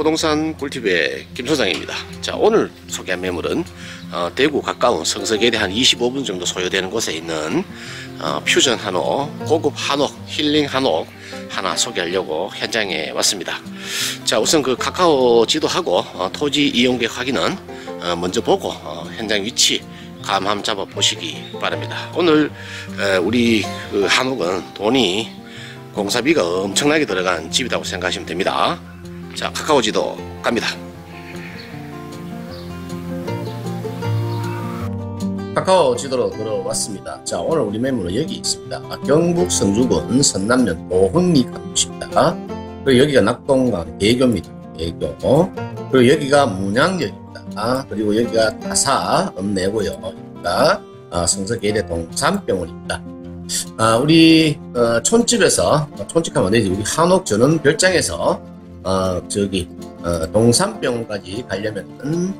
부동산 꿀팁의 김 소장입니다. 자 오늘 소개한 매물은 어, 대구 가까운 성서계에 한 25분 정도 소요되는 곳에 있는 어, 퓨전 한옥, 고급 한옥, 힐링 한옥 하나 소개하려고 현장에 왔습니다. 자 우선 그 카카오 지도하고 어, 토지 이용객 확인은 어, 먼저 보고 어, 현장 위치 감 한번 잡아 보시기 바랍니다. 오늘 에, 우리 그 한옥은 돈이 공사비가 엄청나게 들어간 집이라고 생각하시면 됩니다. 자, 카카오 지도 갑니다. 카카오 지도로 들어왔습니다. 자, 오늘 우리 매물은 여기 있습니다. 아, 경북 성주군 선남면 도흥리 가구입니다. 그리고 여기가 낙동강 대교입니다. 대교. 그리고 여기가 문양역입니다. 아, 그리고 여기가 다사 읍내고요. 여기가 아, 성서계대 동산병원입니다. 아, 우리 어, 촌집에서 촌집 하면 안 되지. 우리 한옥 전원 별장에서 어, 저기 어, 동산병원까지 가려면은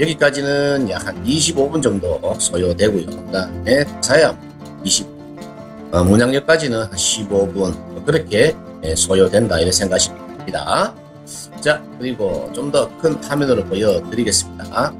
여기까지는 약 한 25분 정도 소요되고요. 그다음에 사야 20, 어, 문양역까지는 한 15분 그렇게 예, 소요된다 이렇게 생각하시면 됩니다. 자 그리고 좀 더 큰 화면으로 보여드리겠습니다.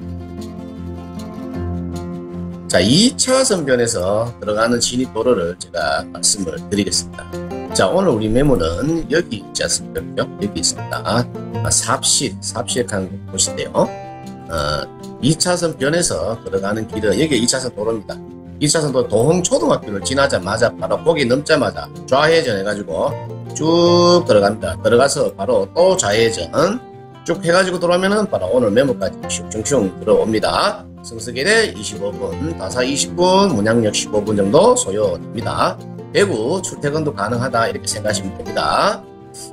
자 2차선 변에서 들어가는 진입 도로를 제가 말씀을 드리겠습니다. 자 오늘 우리 매물은 여기 있지 않습니까? 여기 있습니다. 아, 삽실, 삽실한 곳인데요. 어, 2차선 변에서 들어가는 길은 여기 2차선 도로입니다. 2차선 도로 도홍초등학교를 지나자마자 바로 거기 넘자마자 좌회전 해가지고 쭉 들어갑니다. 들어가서 바로 또 좌회전 쭉 해가지고 들어오면은 바로 오늘 매물까지 슝슝슝 들어옵니다. 성수계대 25분, 다사 20분, 문양역 15분 정도 소요됩니다. 대구 출퇴근도 가능하다 이렇게 생각하시면 됩니다.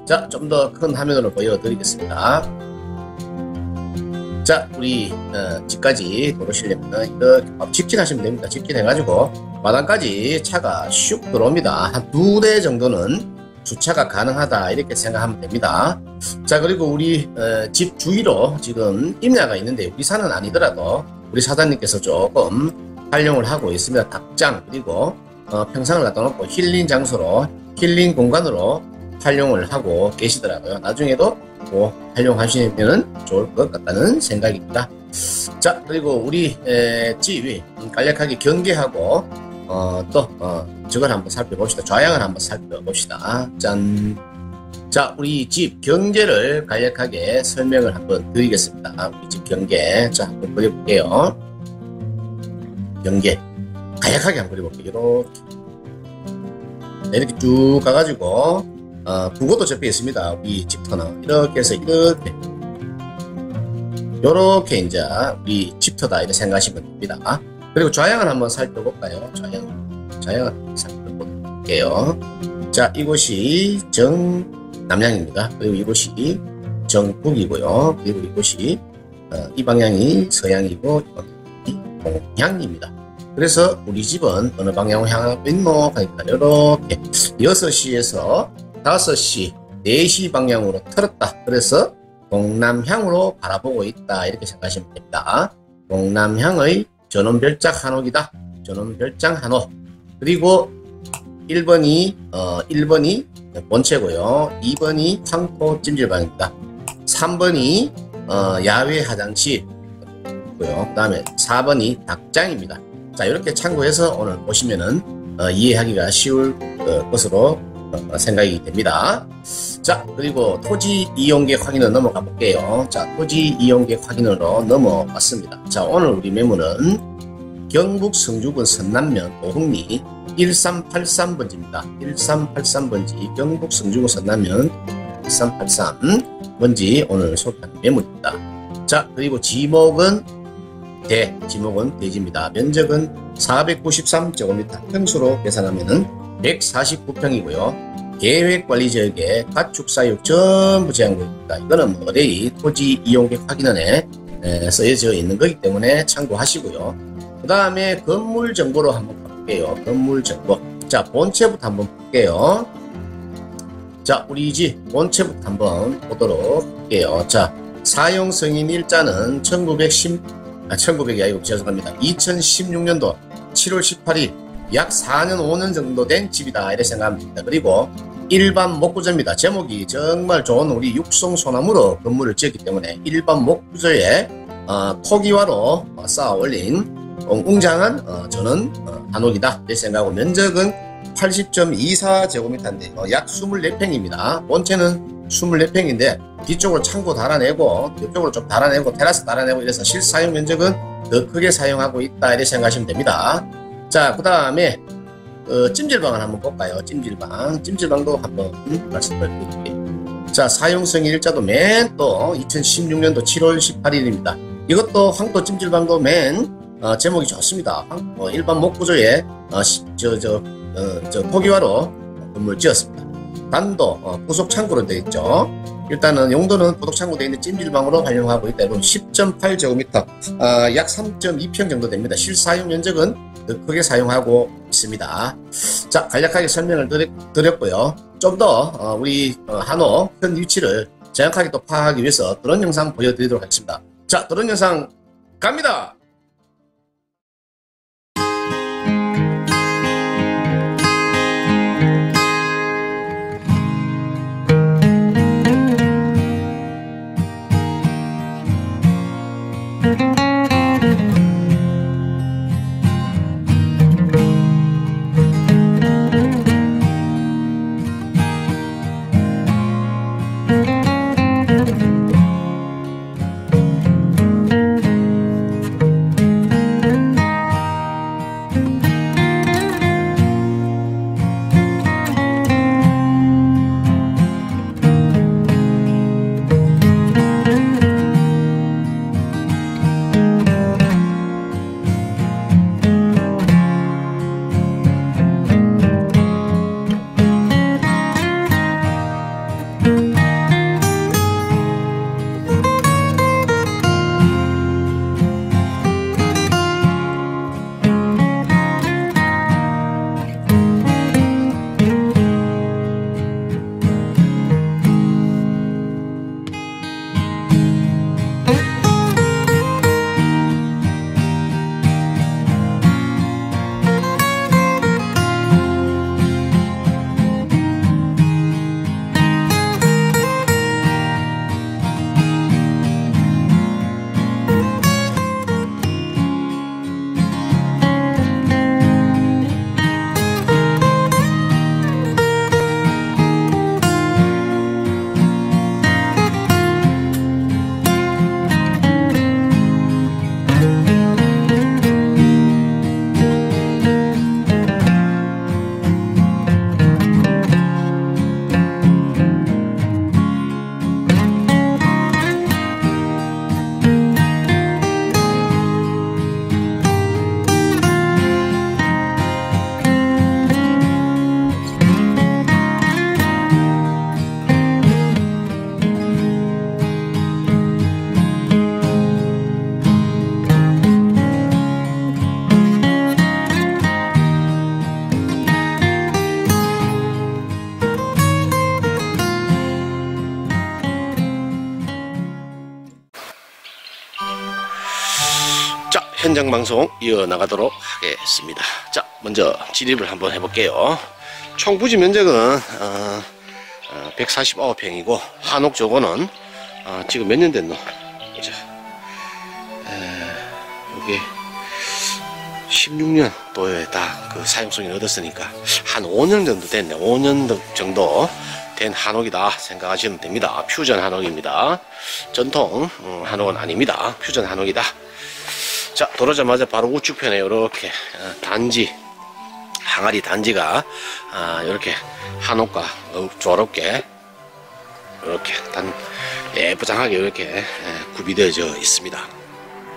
자, 좀 더 큰 화면으로 보여드리겠습니다. 자, 우리 어, 집까지 도로시려면 이렇게 바로 직진하시면 됩니다. 직진해가지고 마당까지 차가 슉 들어옵니다. 한 두 대 정도는 주차가 가능하다 이렇게 생각하면 됩니다. 자, 그리고 우리 어, 집 주위로 지금 임야가 있는데 우리 산은 아니더라도 우리 사장님께서 조금 활용을 하고 있습니다. 닭장 그리고 어, 평상을 갖다 놓고 힐링 장소로 힐링 공간으로 활용을 하고 계시더라고요. 나중에도 뭐 활용하시면 좋을 것 같다는 생각입니다. 자 그리고 우리 에, 집이 간략하게 경계하고 어, 또 어, 저걸 한번 살펴봅시다. 좌양을 한번 살펴봅시다. 짠. 자, 우리 집 경계를 간략하게 설명을 한번 드리겠습니다. 우리 집 경계. 자, 한번 그려볼게요. 경계. 간략하게 한번 그려볼게요. 이렇게. 네, 이렇게 쭉 가가지고, 어, 부고도 접혀 있습니다. 우리 집터는. 이렇게 해서 이렇게. 요렇게 이제 우리 집터다. 이렇게 생각하시면 됩니다. 그리고 좌양을 한번 살펴볼까요? 좌양. 좌양을 살펴볼게요. 자, 이곳이 정, 남양입니다. 그리고 이곳이 정북이고요. 그리고 이곳이 어, 이 방향이 서양이고 이 방향이 동양입니다. 그래서 우리 집은 어느 방향으로 향하고 있노? 하니까 이렇게 6시에서 5시, 4시 방향으로 틀었다. 그래서 동남향으로 바라보고 있다. 이렇게 생각하시면 됩니다. 동남향의 전원별장 한옥이다. 전원별장 한옥. 그리고 1번이 어 1번이 본체고요. 2번이 황토 찜질방입니다. 3번이 어, 야외 화장실고요. 그 다음에 4번이 닭장입니다. 자 이렇게 참고해서 오늘 보시면은 어, 이해하기가 쉬울 어, 것으로 어, 생각이 됩니다. 자 그리고 토지 이용객 확인을 넘어가 볼게요. 자 토지 이용객 확인으로 넘어왔습니다. 자 오늘 우리 매물은 경북 성주군 선남면 오흥리 1383번지입니다. 1383번지 경북 성주군 선남면 1383번지 오늘 소개한 매물입니다. 자 그리고 지목은 대, 지목은 대지입니다. 면적은 493제곱미터 평수로 계산하면 149평이고요. 계획관리지역에 가축사육 전부 제한구입니다. 이거는 뭐 어레이 토지 이용객 확인원에 쓰여져 있는 거기 때문에 참고하시고요. 그 다음에 건물 정보로 한번 볼게요. 건물 정보. 자, 본체부터 한번 볼게요. 자, 우리 집 본체부터 한번 보도록 할게요. 자, 사용 승인 일자는 1910, 아, 1900이 아니고 죄송합니다. 2016년도 7월 18일 약 4년, 5년 정도 된 집이다. 이렇게 생각합니다. 그리고 일반 목구조입니다. 제목이 정말 좋은 우리 육성 소나무로 건물을 지었기 때문에 일반 목구조에 어, 토기화로 어, 쌓아 올린 웅장한 어, 저는 어, 한옥이다 이 생각하고 면적은 80.24제곱미터인데 어, 약 24평입니다. 본체는 24평인데 뒤쪽으로 창고 달아내고 이쪽으로 좀 달아내고 테라스 달아내고 이래서 실사용 면적은 더 크게 사용하고 있다 이렇게 생각하시면 됩니다. 자, 그 다음에 어, 찜질방을 한번 볼까요? 찜질방. 찜질방도 한번 말씀드릴게요. 자, 사용성 일자도 맨 또 2016년도 7월 18일입니다. 이것도 황토 찜질방도 맨 어, 제목이 좋습니다. 황- 어, 일반 목구조에 어, 시- 저, 저, 어, 저 토기화로 건물 지었습니다. 단도 어, 부속 창고로 되어 있죠. 일단은 용도는 부속 창고 되어 있는 찜질방으로 활용하고 있다. 여러분 10.8제곱미터, 아, 약 3.2평 정도 됩니다. 실사용 면적은 더 크게 사용하고 있습니다. 자, 간략하게 설명을 드렸, 드렸고요. 좀더 어, 우리 어, 한옥 현 위치를 정확하게 또 파악하기 위해서 드론 영상 보여드리도록 하겠습니다. 자, 드론 영상 갑니다. 방송 이어나가도록 하겠습니다. 자, 먼저 진입을 한번 해볼게요. 총 부지 면적은 어, 149평이고 한옥 저거는 어, 지금 몇 년 됐노? 보자. 에, 이게 16년 도에 다그 사용성이 얻었으니까 한 5년 정도 됐네. 5년 정도 된 한옥이다 생각하시면 됩니다. 퓨전 한옥입니다. 전통 음, 한옥은 아닙니다. 퓨전 한옥이다. 자, 들어오자마자 바로 우측편에 이렇게 어, 단지, 항아리 단지가 이렇게 한옥과 어, 조롭게 이렇게 단 예쁘장하게 이렇게 에, 구비되어져 있습니다.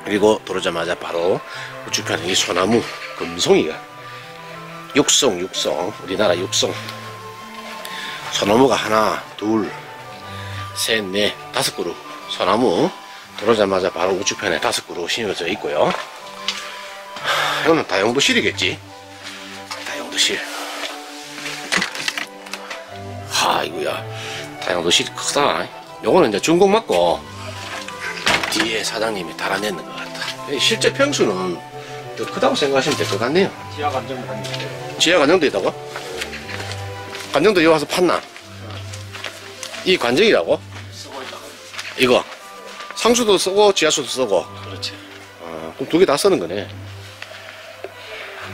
그리고 들어오자마자 바로 우측편에 이 소나무 금송이가 육성, 육성, 우리나라 육성 소나무가 하나, 둘, 셋, 넷, 다섯 그루 소나무 들어오자마자 바로 우측편에 다섯 그루 심어져 있고요. 하, 이거는 다용도실이겠지. 다용도실. 아이고야. 다용도실이 크다. 요거는 이제 준공 맞고 뒤에 사장님이 달아내는 것 같다. 실제 평수는 더 크다고 생각하시면 될 것 같네요. 지하 감정을 하는데 지하 관정도 있다고? 관정도 여기 와서 팠나? 이 관정이라고? 이거 상수도 쓰고 지하수도 쓰고. 그렇지. 아, 그럼 두 개 다 쓰는 거네.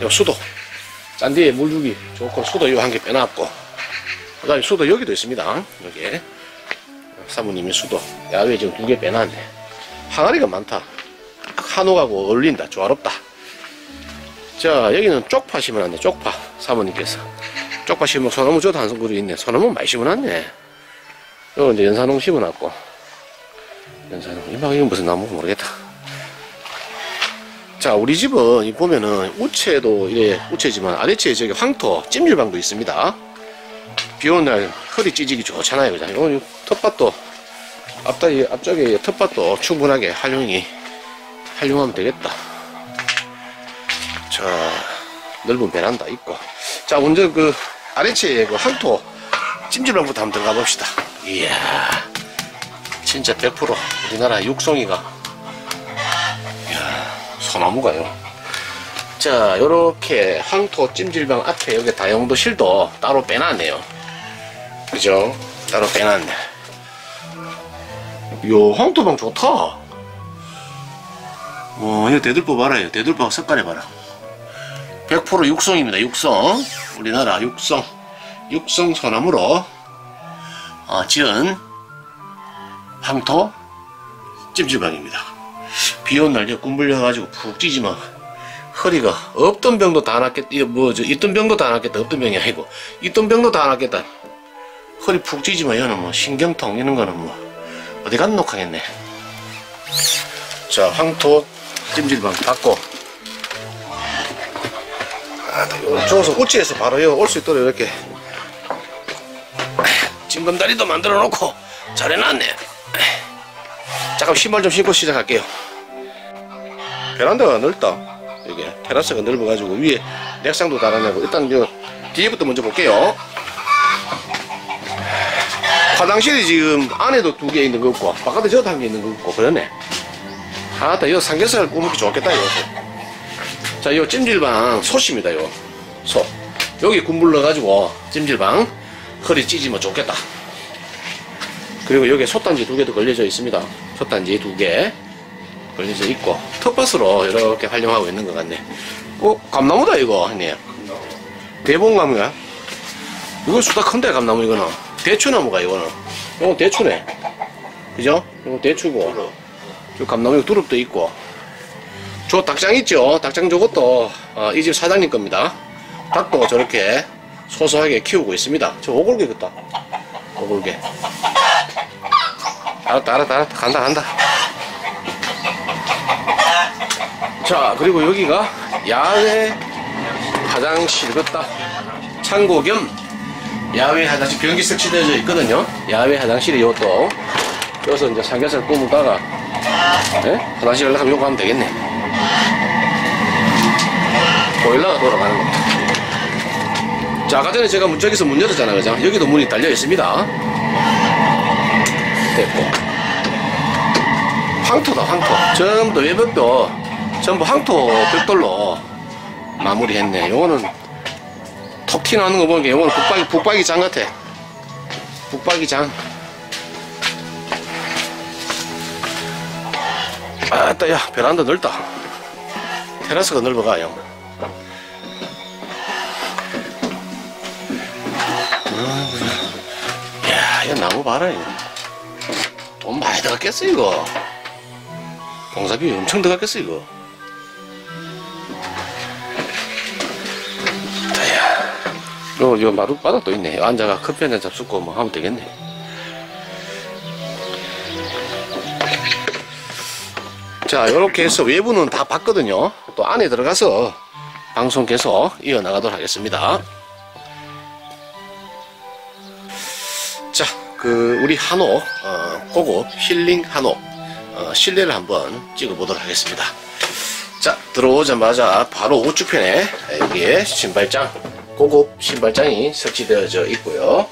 요 수도. 짠디에 물 주기 좋고 수도 요한개 빼놨고. 그 다음에 수도 여기도 있습니다. 여기 사모님의 수도. 야외 지금 두 개 빼놨네. 항아리가 많다. 한옥하고 어울린다. 조화롭다. 자 여기는 쪽파 심어놨네. 쪽파. 사모님께서. 쪽파 심어 소나무 저도 한 그루 있네. 소나무 많이 심어놨네. 요거 이제 연산홍 심어놨고 연산홍 이막 이건 무슨 나무 모르겠다. 자 우리 집은 이 보면은 우체도 이래 우체지만 아래채에 저기 황토 찜질방도 있습니다. 비 오는 날 허리 찢기 좋잖아요 그죠? 이거 텃밭도 앞다리 앞쪽에 텃밭도 충분하게 활용이 활용하면 되겠다. 자 넓은 베란다 있고. 자 먼저 그 아래채에 그 황토 찜질방부터 한번 들어가 봅시다. 이야 진짜 100% 우리나라 육송이가 소나무가요. 자, 요렇게 황토 찜질방 앞에 여기 다용도 실도 따로 빼놨네요. 그죠? 따로 빼놨네. 요 황토방 좋다. 어, 이거 대들보 봐라요. 대들보 색깔에 봐라. 100% 육성입니다. 육성. 우리나라 육성. 육성 소나무로 어, 지은 황토 찜질방입니다. 비 온날 꿈불려가지고 푹 찌지만 허리가 없던 병도 다 낫겠다. 뭐저 있던 병도 다 낫겠다. 없던 병이 아니고 있던 병도 다 낫겠다. 허리 푹 찌지만 얘는 뭐 신경통 이런 거는 뭐 어디 간 녹하겠네. 자 황토 찜질방 받고 아, 저기서 우치에서 바로 올 수 있도록 이렇게 징검다리도 만들어 놓고 잘 해놨네. 잠깐 신발 좀 신고 시작할게요. 베란다가 넓다. 이게 테라스가 넓어가지고 위에 넥상도 달아내고 일단 저 뒤에부터 먼저 볼게요. 화장실이 지금 안에도 두 개 있는 거 없고 바깥에 저도 한 개 있는 거 없고 그러네. 아따 이거 삼겹살 구우기 좋겠다 이거. 자 이거 찜질방 솥입니다 이거 솥. 여기 군불 넣어가지고 찜질방 허리 찢으면 좋겠다. 그리고 여기에 솥단지 두 개도 걸려져 있습니다. 솥단지 두 개 걸려져 있고 텃밭으로 이렇게 활용하고 있는 것 같네. 어 감나무다 이거 형님. 대봉나무야? 이거 수다 큰데 감나무 이거는 대추나무가 이거는. 이건 대추네. 그죠? 이거 대추고. 저 감나무 두릅도 있고. 저 닭장 있죠? 닭장 저것도 어, 이집 사장님 겁니다. 닭도 저렇게 소소하게 키우고 있습니다. 저 오골개 같다. 오골개. 알았다 알았다 알았다. 간다 간다. 자 그리고 여기가 야외 화장실 같다. 창고 겸 야외 화장실 변기 설치되어 있거든요. 야외 화장실이 이것도 여기서 이제 삼겹살 구우다가 예? 화장실 연락하면 요거 하면 되겠네. 보일러가 돌아가는 겁니다 자 아까 전에 제가 문짝에서 문 열었잖아요. 그죠? 여기도 문이 달려 있습니다. 됐고. 황토다 황토. 전부 다 외벽도 전부 황토 벽돌로 마무리했네. 요거는 톡 튀나는 거 보니까 요거는 북박이 북박이 장 같아. 북박이 장. 아따 야 베란다 넓다. 테라스가 넓어가요 야, 이거 나무 봐라, 이거. 돈 많이 들어갔겠어, 이거. 공사비 엄청 들어갔겠어, 이거. 다야. 요, 요 마루 바닥도 있네. 요 앉아가 커피 한잔 잡수고 뭐 하면 되겠네. 자, 요렇게 해서 외부는 다 봤거든요. 또 안에 들어가서 방송 계속 이어나가도록 하겠습니다. 그 우리 한옥 어, 고급 힐링 한옥 어, 실내를 한번 찍어보도록 하겠습니다. 자, 들어오자마자 바로 우측편에 여기에 신발장 고급 신발장이 설치되어져 있고요.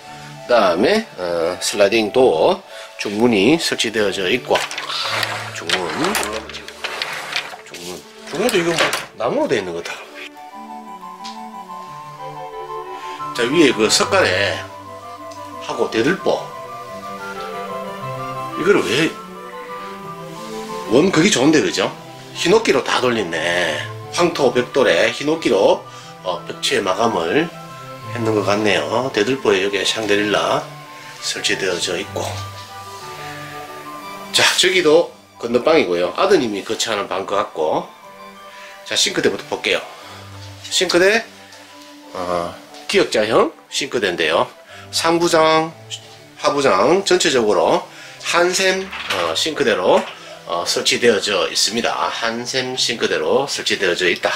그 다음에 어, 슬라이딩 도어 중문이 설치되어져 있고 중문 중문 중문도 이거 뭐 나무로 되어 있는 거다. 자 위에 그 석가래 하고 대들보 이거를 왜, 원 그게 좋은데, 그죠? 흰옥기로 다 돌렸네. 황토 벽돌에 흰옥기로 어, 벽체 마감을 했는 것 같네요. 대들보에 여기 샹데릴라 설치되어져 있고. 자, 저기도 건너방이고요. 아드님이 거처하는 방 것 같고. 자, 싱크대부터 볼게요. 싱크대, 어, 기역자형 싱크대인데요. 상부장, 하부장 전체적으로 한샘 어, 싱크대로 어, 설치되어져 있습니다. 한샘 싱크대로 설치되어져 있다.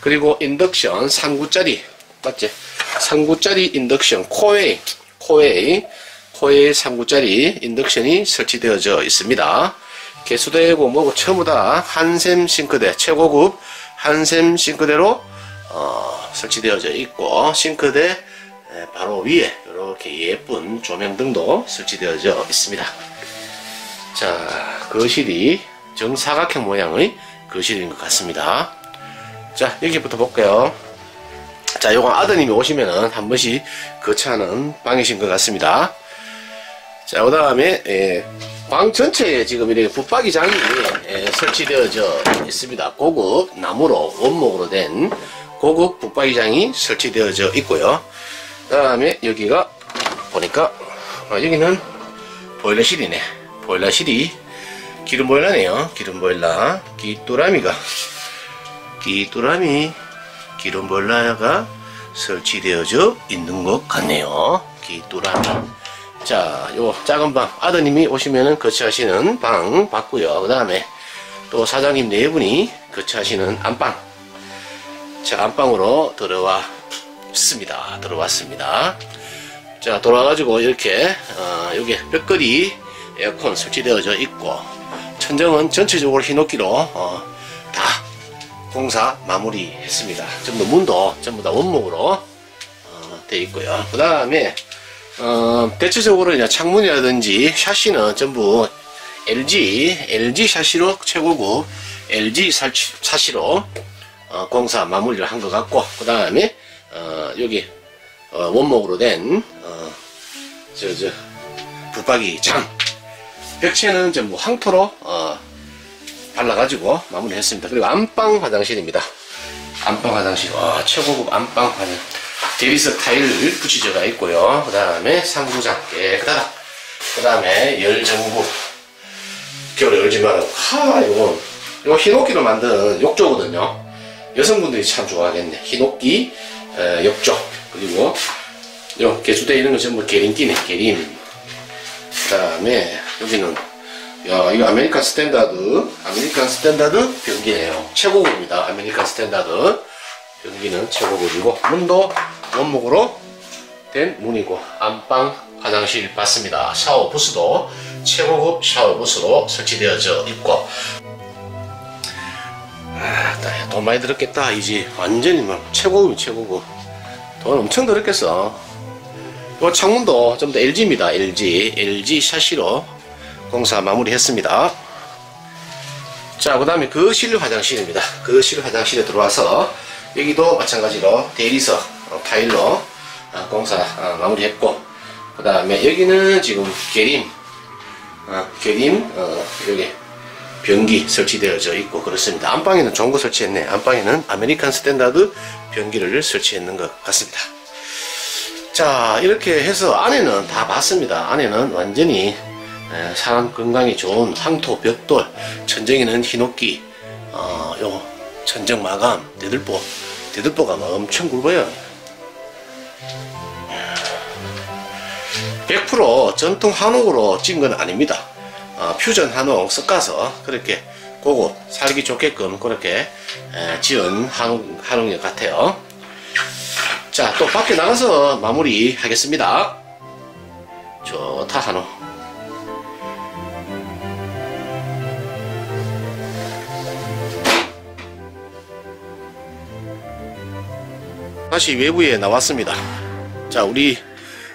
그리고 인덕션 3구짜리 맞지? 3구짜리 인덕션 코웨이 코웨이 코웨이 3구짜리 인덕션이 설치되어져 있습니다. 개수대고 뭐고 전부 다 한샘 싱크대 최고급 한샘 싱크대로 어, 설치되어져 있고 싱크대 에, 바로 위에 이렇게 예쁜 조명등도 설치되어져 있습니다. 자, 거실이 정사각형 모양의 거실인 것 같습니다. 자, 여기부터 볼게요. 자, 요거 아드님이 오시면은 한 번씩 거처하는 방이신 것 같습니다. 자, 그 다음에, 예, 방 전체에 지금 이렇게 붙박이장이 예, 설치되어져 있습니다. 고급 나무로, 원목으로 된 고급 붙박이장이 설치되어져 있고요. 그 다음에 여기가 보니까, 어, 여기는 보일러실이네. 보일러실이 기름 보일러네요. 기름 보일러. 기뚜라미가 기뚜라미 기름 보일러가 설치되어져 있는 것 같네요. 기뚜라미. 자, 요 작은 방 아드님이 오시면은 거치하시는 방 봤고요. 그 다음에 또 사장님 네 분이 거치하시는 안방. 자, 안방으로 들어왔습니다. 들어왔습니다. 자, 돌아가지고 이렇게 어, 여기 벽걸이 에어컨 설치되어져 있고 천정은 전체적으로 흰옥기로 어, 다 공사 마무리했습니다. 전부 문도 전부 다 원목으로 어, 되어 있고요. 그 다음에 어, 대체적으로 이제 창문이라든지 샤시는 전부 LG LG 샤시로 최고급 LG 살치, 샤시로 어, 공사 마무리를 한 것 같고 그 다음에 어, 여기 어, 원목으로 된 어, 저, 저, 붙박이 장 벽체는 전부 황토로 어, 발라가지고 마무리했습니다. 그리고 안방 화장실입니다. 안방 화장실, 와, 최고급 안방 화장. 대리석 타일 붙이져가 있고요. 그 다음에 상부장 깨끗하다. 그 다음에 열전구. 겨울에 열지 말고. 하, 이거, 이거 흰옥기로 만든 욕조거든요. 여성분들이 참 좋아하겠네. 히노끼, 에, 욕조. 그리고, 요 개수대 이런 거 전부 계림 거네, 계림. 그 다음에, 여기는 야 이거 American Standard American Standard 변기네요. 최고급입니다. American Standard 변기는 최고급이고 문도 원목으로 된 문이고 안방 화장실 봤습니다. 샤워 부스도 최고급 샤워 부스로 설치되어져 있고. 아, 돈 많이 들었겠다 이제 완전히 막 최고급이 최고급. 돈 엄청 들었겠어. 이 창문도 좀 더 LG입니다 LG LG 샤시로 공사 마무리했습니다. 자, 그 다음에 거실 화장실입니다. 거실 화장실에 들어와서 여기도 마찬가지로 대리석 어, 타일로 어, 공사 어, 마무리했고 그 다음에 여기는 지금 계림 어, 계림 어, 여기 변기 설치되어져 있고 그렇습니다. 안방에는 좋은 거 설치했네. 안방에는 American Standard 변기를 설치했는 것 같습니다. 자 이렇게 해서 안에는 다 봤습니다. 안에는 완전히 에, 사람 건강에 좋은 황토, 벽돌, 천정에는 히노끼, 어, 요 천정 마감, 대들보, 대들보가 막 엄청 굵어요. 100% 전통 한옥으로 찍은 건 아닙니다. 어, 퓨전 한옥 섞어서 그렇게 고급 살기 좋게끔 그렇게 에, 지은 한옥, 한옥역 같아요. 자, 또 밖에 나가서 마무리 하겠습니다. 좋다, 한옥. 다시 외부에 나왔습니다. 자, 우리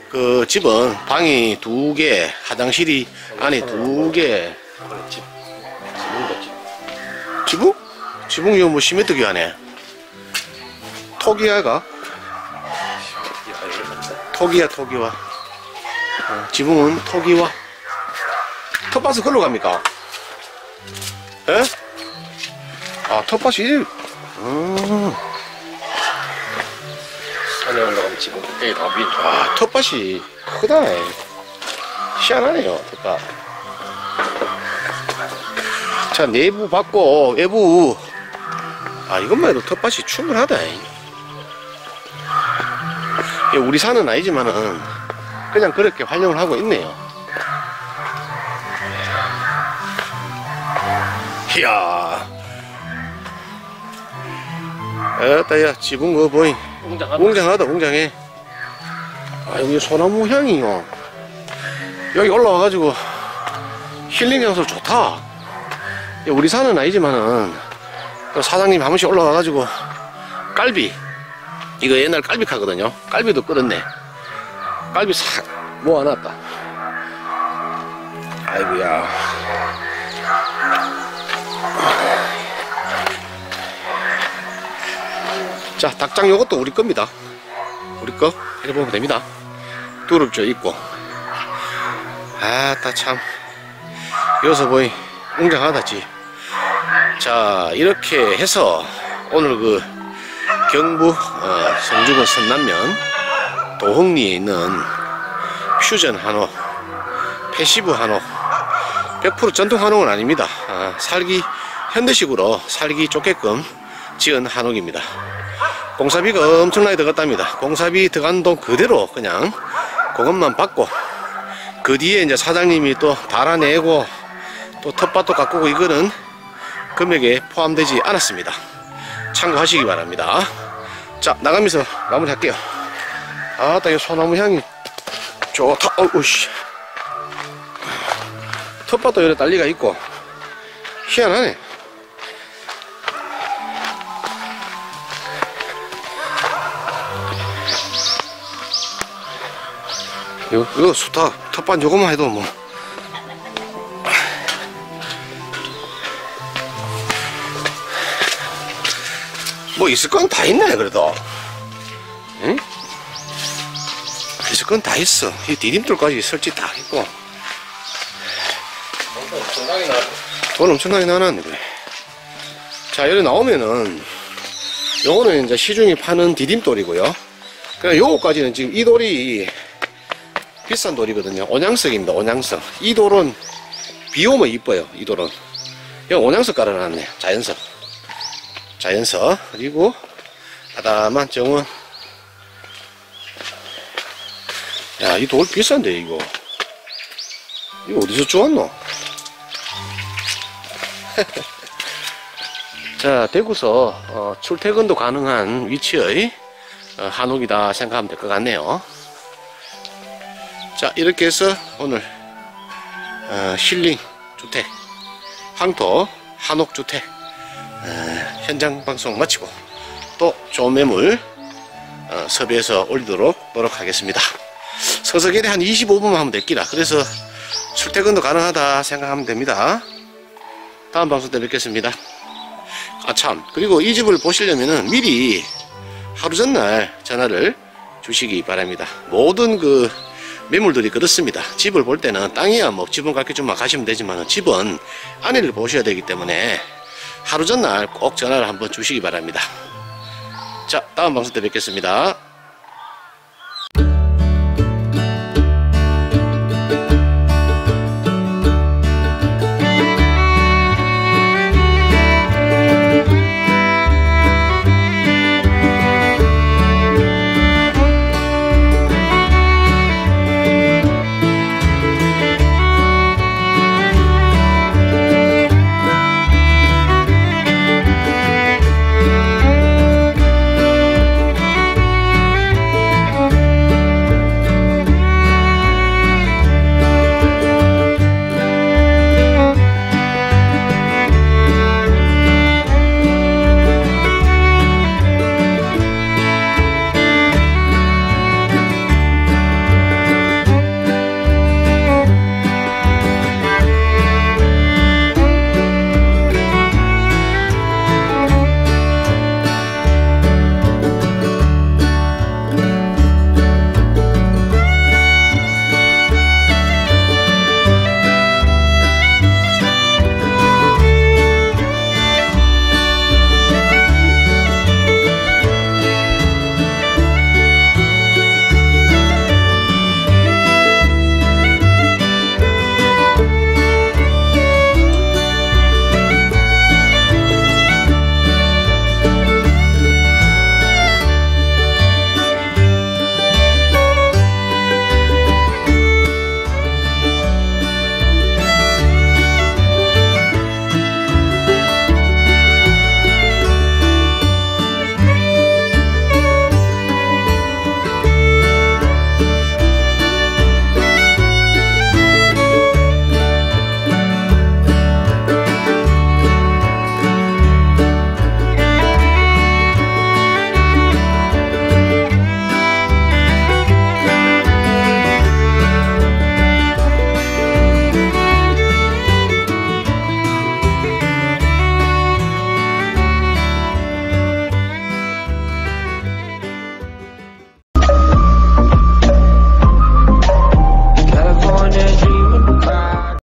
그 집은 방이 두 개, 화장실이 안에 두 개. 집, 지붕? 지붕이 뭐 시메트기 하네. 토기야가? 토기야, 토기와. 어, 지붕은 토기와. 텃밭은 걸로 갑니까? 예? 아, 텃밭이, 이- 음, 올라가면 지금 그때 답이 아, 텃밭이 크다. 희한하네요, 텃밭. 자, 내부 받고, 외부. 아, 이것만 해도 텃밭이 충분하다. 예, 우리 산은 아니지만은, 그냥 그렇게 활용을 하고 있네요. 이야. 에따, 야, 지붕 거 보잉. 웅장하다. 웅장하다 웅장해 아 여기 소나무 향이요. 여기 올라와가지고 힐링 장소 좋다. 야, 우리 산은 아니지만은 또 사장님 한 번씩 올라와가지고 깔비. 이거 옛날 깔비 카거든요. 깔비도 끓었네. 깔비 싹 모아놨다. 아이고야 자, 닭장 요것도 우리 겁니다. 우리 거 해보면 됩니다. 두릅죠 있고. 아따 참. 여기서 보이 웅장하다지. 자, 이렇게 해서 오늘 그 경부 어, 성주군 선남면 도흥리에 있는 퓨전 한옥, passive 한옥, 100% 전통 한옥은 아닙니다. 아, 살기 현대식으로 살기 좋게끔 지은 한옥입니다. 공사비가 엄청나게 들어갔답니다. 공사비 들어간 돈 그대로 그냥 그것만 받고 그 뒤에 이제 사장님이 또 달아내고 또 텃밭도 가꾸고 이거는 금액에 포함되지 않았습니다. 참고하시기 바랍니다. 자 나가면서 마무리 할게요. 아따 이 소나무 향이 좋다. 어우씨. 텃밭도 이래 난리가 있고 희한하네. 이거, 수타 텃밭 요거만 해도 뭐. 뭐 있을 건 다 있네 그래도 응? 있을 건 다 있어 이 디딤돌까지 설치 다 했고. 돈 엄청나게 나놨네 그래 자 여기 나오면은 요거는 이제 시중에 파는 디딤돌이고요 그냥 요거까지는 지금 이 돌이 비싼 돌이거든요. 온양석입니다. 온양석. 이 돌은 비 오면 이뻐요 이 돌은. 여기 온양석 깔아놨네. 자연석. 자연석. 그리고 아담한 정원. 야 이 돌 비싼데 이거. 이거 어디서 주웠노? 자, 대구서 어, 출퇴근도 가능한 위치의 어, 한옥이다 생각하면 될 것 같네요. 자, 이렇게 해서 오늘 어, 힐링 주택, 황토 한옥 주택 어, 현장 방송 마치고 또 좋은 매물 어, 섭외해서 올리도록 노력하겠습니다. 서석에 한 25분만 하면 될기라. 그래서 출퇴근도 가능하다 생각하면 됩니다. 다음 방송 때 뵙겠습니다. 아, 참. 그리고 이 집을 보시려면은 미리 하루 전날 전화를 주시기 바랍니다. 모든 그 매물들이 그렇습니다. 집을 볼 때는 땅이야 뭐 집은 가르쳐주면 가시면 되지만 집은 안에를 보셔야 되기 때문에 하루 전날 꼭 전화를 한번 주시기 바랍니다. 자, 다음 방송 때 뵙겠습니다.